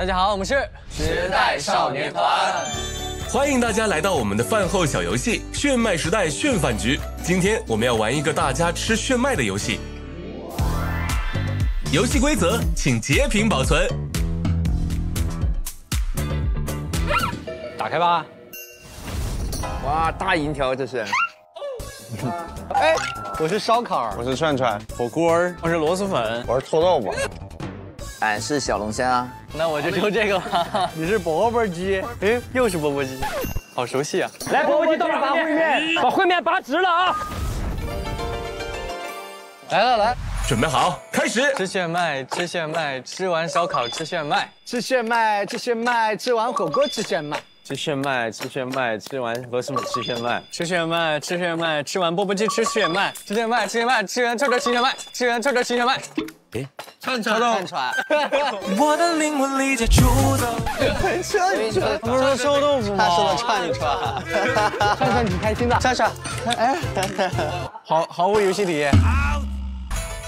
大家好，我们是时代少年团，欢迎大家来到我们的饭后小游戏《炫迈时代炫饭局》。今天我们要玩一个大家吃炫迈的游戏。游戏规则，请截屏保存。打开吧。哇，大银条这是。哎，我是烧烤，我是串串，火锅，我是螺蛳粉，我是臭豆腐。俺是小龙虾，那我就抽这个吧。你是钵钵鸡，哎，又是钵钵鸡，好熟悉啊！来，钵钵鸡倒着拔烩面，把烩面拔直了啊！来了来，准备好，开始。吃炫迈，吃炫迈，吃完烧烤吃炫迈，吃炫迈，吃炫迈，吃完火锅吃炫迈。吃炫迈，吃炫迈，吃完螺蛳粉吃炫迈，吃炫迈，吃炫迈，吃完钵钵鸡吃炫迈，吃炫迈，吃炫迈，吃完臭豆吃炫迈，吃完臭豆吃炫迈。哎，串串串串。我的灵魂离家出走。串串，不是说臭豆腐吗？他说的串串。串串挺开心的。串串，哎，毫毫无游戏体验。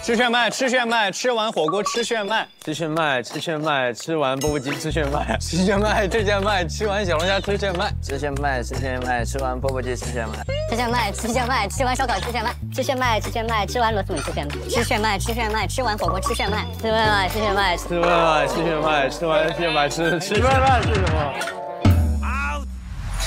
吃炫迈，吃炫迈，吃完火锅吃炫迈，吃炫迈，吃炫迈，吃完钵钵鸡吃炫迈，吃炫迈，吃炫迈，吃完小龙虾吃炫迈，吃炫迈，吃炫迈，吃完钵钵鸡吃炫迈，吃炫迈，吃炫迈，吃完烧烤吃炫迈，吃炫迈，吃炫迈，吃完螺蛳粉吃炫迈，吃炫迈，吃炫迈，吃完。火锅吃炫迈，吃炫迈，吃炫迈，吃炫迈，吃炫迈，吃完炫迈吃吃炫迈是什么？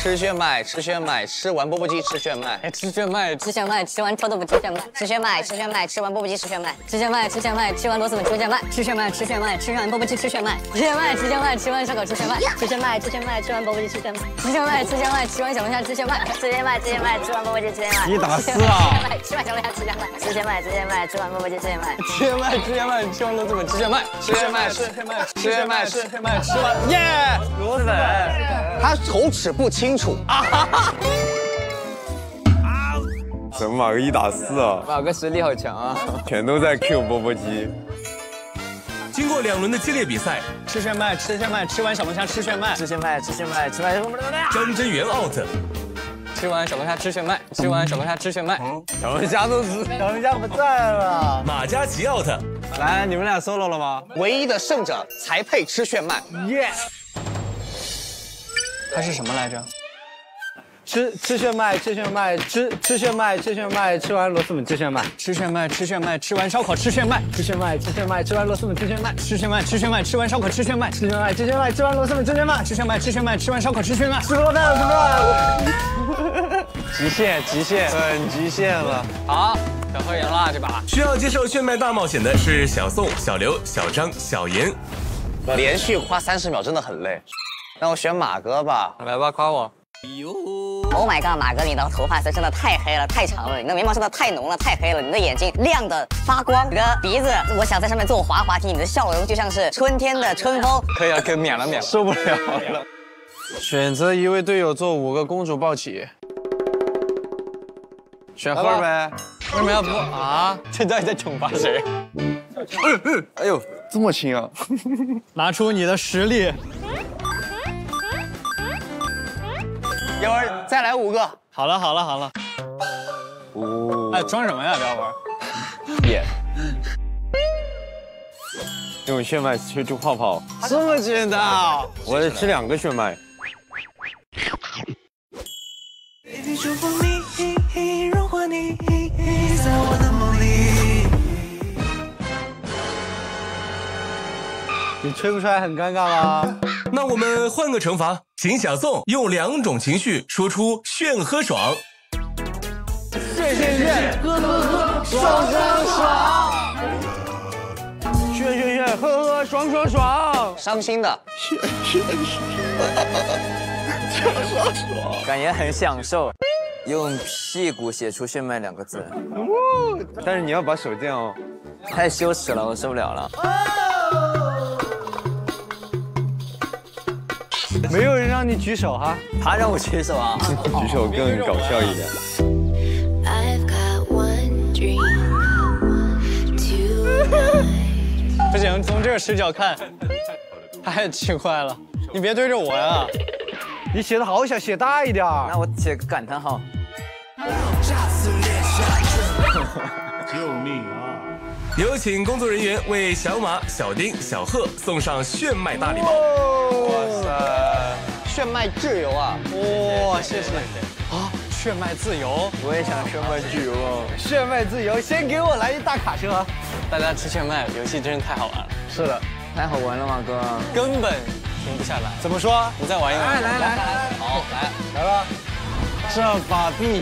吃炫迈，吃炫迈，吃完钵钵鸡吃炫迈，吃炫迈，吃炫迈，吃完臭豆腐吃炫迈，吃炫迈，吃炫迈，吃完钵钵鸡吃炫迈，吃炫迈，吃炫迈，吃完螺蛳粉吃炫迈，吃炫迈，吃炫迈，吃完钵钵鸡吃炫迈，吃炫迈，吃炫迈，吃完烧烤吃炫迈，吃炫迈，吃炫迈，吃完钵钵鸡吃炫迈，吃炫迈，吃炫迈，吃完小龙虾吃炫迈，吃炫迈，吃炫迈，吃完钵钵鸡吃炫迈，你打死啊！吃完小龙虾吃炫迈，吃炫迈，吃炫迈，吃完钵钵鸡吃炫迈，吃炫迈，吃炫迈，吃完螺蛳粉吃炫迈，吃炫迈，吃炫迈，吃炫迈，吃炫迈，吃完耶螺蛳粉，他口齿不清楚啊！怎么马哥一打四啊？马哥实力好强啊！全都在 Q 钵钵鸡。经过两轮的激烈比赛，吃炫迈，吃炫迈，吃完小龙虾吃炫迈，吃炫迈，吃炫迈，吃完张真源 out。吃完小龙虾吃炫迈，吃完小龙虾吃炫迈，小龙虾都死，小龙虾不在了。马嘉祺 out。来，你们俩 solo 了吗？唯一的胜者才配吃炫迈。耶！他是什么来着？吃吃炫迈，吃炫迈，吃吃炫迈，吃炫迈，吃完螺蛳粉吃炫迈，吃炫迈，吃炫迈，吃完烧烤吃炫迈，吃炫迈，吃炫迈，吃完螺蛳粉吃炫迈，吃炫迈，吃炫迈，吃完烧烤吃炫迈，吃炫迈，吃炫迈，吃完螺蛳粉吃炫迈，吃炫迈，吃炫迈，吃完烧烤吃炫迈，吃不到，吃不到，极限，极限，很极限了。好，小何赢了这把。需要接受炫迈大冒险的是小宋、小刘、小张、小严。连续夸三十秒真的很累，那我选马哥吧。来吧，夸我。哟，Oh my god，马哥，你的头发色真的太黑了，太长了，你的眉毛真的太浓了，太黑了，你的眼睛亮的发光，你的鼻子，我想在上面坐滑滑梯，你的笑容就像是春天的春风。可以了，可以免了免了，受不了了。选择一位队友做五个公主抱起，选赫呗。为什么要不啊？这到底在惩罚谁？哎呦，这么轻啊！拿出你的实力。一会儿再来五个。好了好了好了。哦。哎，装什么呀，彪玩？耶。用炫迈吹出泡泡，这么简单啊！我得吃两个炫迈。你吹不出来很尴尬吗？那我们换个惩罚，请小宋用两种情绪说出炫和爽。炫炫炫，喝喝喝，爽爽爽。炫炫炫，喝喝，爽爽爽。伤心的。炫炫炫，爽爽爽。感觉很享受。用屁股写出“炫迈”两个字。但是你要把手这样哦。太羞耻了，我受不了了。没有人让你举手哈，他让我举手啊，举手更搞笑一点。不行，从这个视角看，太奇怪了。你别对着我呀，你写的好小，写大一点。那我写个感叹号。救命啊！有请工作人员为小马、小丁、小贺送上炫迈大礼包。哇塞，炫迈自由啊！哇，谢谢啊！炫迈自由，我也想炫迈自由啊！炫迈自由，先给我来一大卡车。大家吃炫迈游戏真是太好玩了，是的，太好玩了嘛，哥！根本停不下来。怎么说？你再玩一玩。来来来来，好，来，来吧。这把币